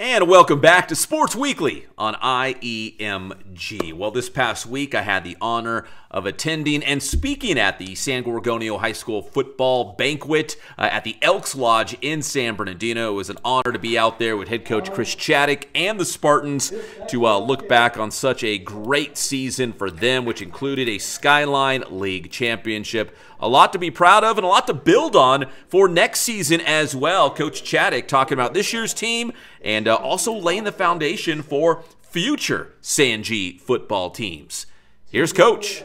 And welcome back to Sports Weekly on IEMG. Well, this past week I had the honor of attending and speaking at the San Gorgonio High School football banquet uh, at the Elks Lodge in San Bernardino. It was an honor to be out there with head coach Chris Chaddick and the Spartans to uh, look back on such a great season for them, which included a Skyline League championship. A lot to be proud of and a lot to build on for next season as well. Coach Chaddick talking about this year's team and uh, also laying the foundation for future San-G football teams. Here's Coach.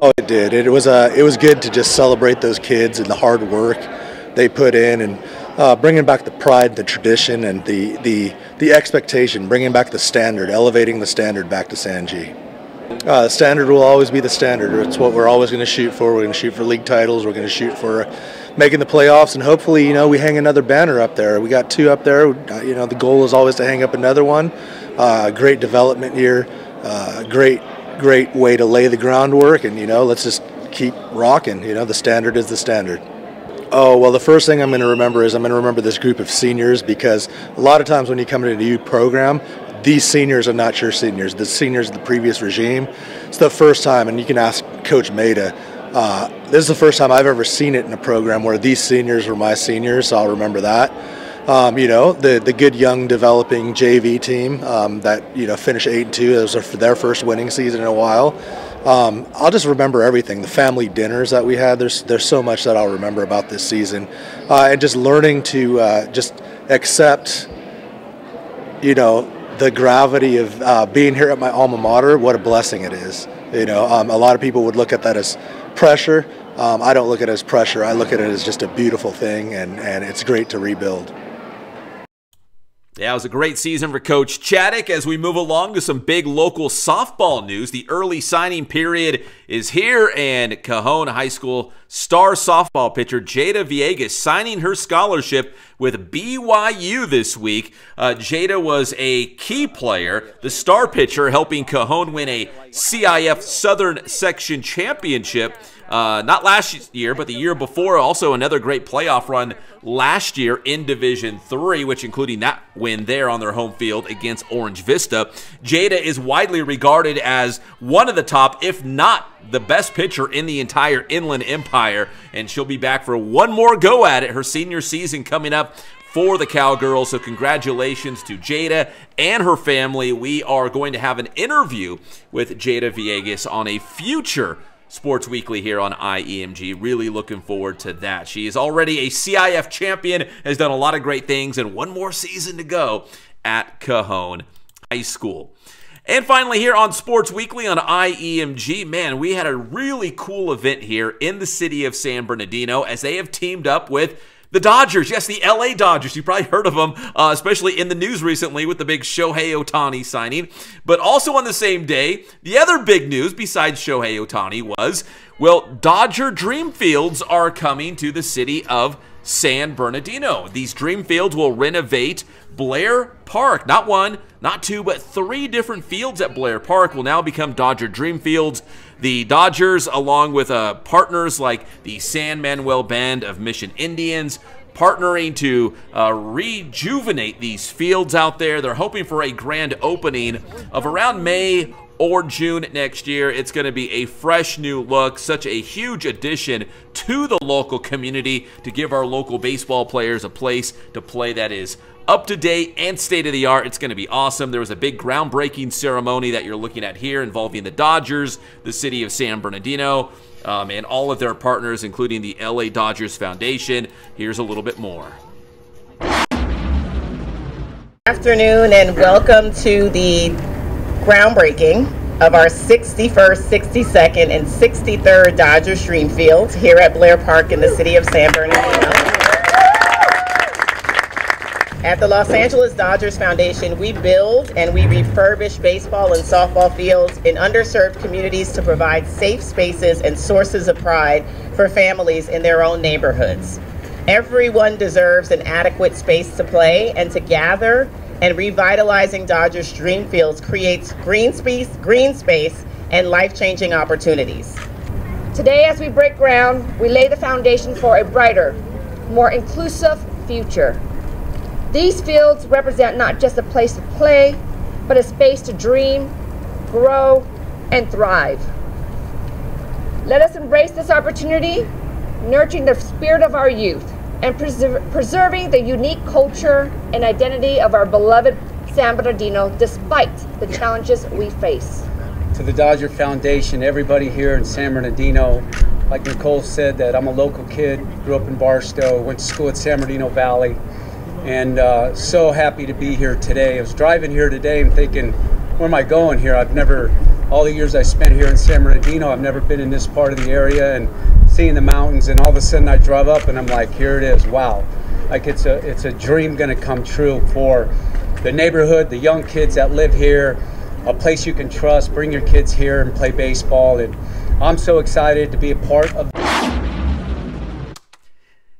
Oh, it did. It was uh, it was good to just celebrate those kids and the hard work they put in, and uh, bringing back the pride, the tradition, and the the the expectation, bringing back the standard, elevating the standard back to San-G. Uh, the standard will always be the standard. It's what we're always going to shoot for. We're going to shoot for league titles. We're going to shoot for making the playoffs, and hopefully, you know, we hang another banner up there. We got two up there. Uh, you know, the goal is always to hang up another one. Uh, great development here. Uh, great great way to lay the groundwork, and you know, let's just keep rocking. You know, the standard is the standard. Oh, well, the first thing I'm going to remember is I'm going to remember this group of seniors because a lot of times when you come into a new program, these seniors are not your seniors. The seniors of the previous regime. It's the first time, and you can ask Coach Maida. Uh, this is the first time I've ever seen it in a program where these seniors were my seniors, so I'll remember that. Um, you know, the the good young developing JV team um, that you know finished eight and two. It was their first winning season in a while. Um, I'll just remember everything. The family dinners that we had. There's there's so much that I'll remember about this season, uh, and just learning to uh, just accept, you know, the gravity of uh, being here at my alma mater. What a blessing it is. You know, um, a lot of people would look at that as pressure. Um, I don't look at it as pressure. I look at it as just a beautiful thing, and, and it's great to rebuild. Yeah, it was a great season for Coach Chaddick as we move along to some big local softball news. The early signing period is here, and Cajon High School star softball pitcher Jada Villegas signing her scholarship with BYU this week. Uh, Jada was a key player, the star pitcher, helping Cajon win a CIF Southern Section Championship. Uh, not last year, but the year before. Also, another great playoff run last year in Division Three, which including that win there on their home field against Orange Vista. Jada is widely regarded as one of the top, if not the best pitcher in the entire Inland Empire, and she'll be back for one more go at it. Her senior season coming up for the Cowgirls. So, congratulations to Jada and her family. We are going to have an interview with Jada Villegas on a future Sports Weekly here on IEMG. Really looking forward to that. She is already a CIF champion, has done a lot of great things, and one more season to go at Cajon High School. And finally, here on Sports Weekly on IEMG, man, we had a really cool event here in the city of San Bernardino as they have teamed up with the Dodgers, yes, the LA Dodgers. You probably heard of them, uh, especially in the news recently with the big Shohei Ohtani signing. But also on the same day, the other big news besides Shohei Ohtani was well, Dodger Dreamfields are coming to the city of San Bernardino. These dream fields will renovate Blair Park. Not one, not two, but three different fields at Blair Park will now become Dodger Dream Fields. The Dodgers, along with uh, partners like the San Manuel Band of Mission Indians, partnering to uh, rejuvenate these fields out there. They're hoping for a grand opening of around May or June next year. It's going to be a fresh new look, such a huge addition to the local community to give our local baseball players a place to play that is up to date and state of the art. It's going to be awesome. There was a big groundbreaking ceremony that you're looking at here involving the Dodgers, the city of San Bernardino, um, and all of their partners, including the LA Dodgers Foundation. Here's a little bit more. Afternoon and welcome to the groundbreaking of our 61st, 62nd, and 63rd Dodger Dream Fields here at Blair Park in the city of San Bernardino. At the Los Angeles Dodgers Foundation, we build and we refurbish baseball and softball fields in underserved communities to provide safe spaces and sources of pride for families in their own neighborhoods. Everyone deserves an adequate space to play and to gather, and revitalizing Dodgers Dream Fields creates green space, green space and life-changing opportunities. Today, as we break ground, we lay the foundation for a brighter, more inclusive future. These fields represent not just a place to play, but a space to dream, grow, and thrive. Let us embrace this opportunity, nurturing the spirit of our youth and preser- preserving the unique culture and identity of our beloved San Bernardino despite the challenges we face. To the Dodger Foundation, everybody here in San Bernardino, like Nicole said, that I'm a local kid, grew up in Barstow, went to school at San Bernardino Valley, and uh, so happy to be here today. I was driving here today and thinking, where am I going here? I've never, all the years I spent here in San Bernardino, I've never been in this part of the area and seeing the mountains, and all of a sudden I drove up and I'm like, here it is, wow. Like it's a, it's a dream gonna come true for the neighborhood, the young kids that live here, a place you can trust. Bring your kids here and play baseball. And I'm so excited to be a part of.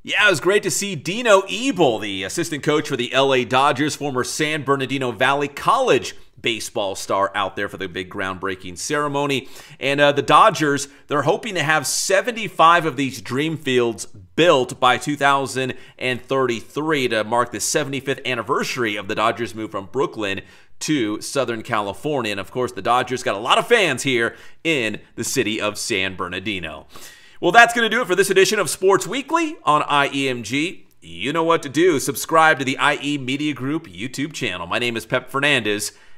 Yeah, it was great to see Dino Ebel, the assistant coach for the LA Dodgers, former San Bernardino Valley College baseball star out there for the big groundbreaking ceremony. And uh, the Dodgers, they're hoping to have 75 of these dream fields built by 2033 to mark the 75th anniversary of the Dodgers move from Brooklyn to Southern California. And of course, the Dodgers got a lot of fans here in the city of San Bernardino. Well, that's going to do it for this edition of Sports Weekly on IEMG. You know what to do. Subscribe to the IE Media Group YouTube channel. My name is Pep Fernandez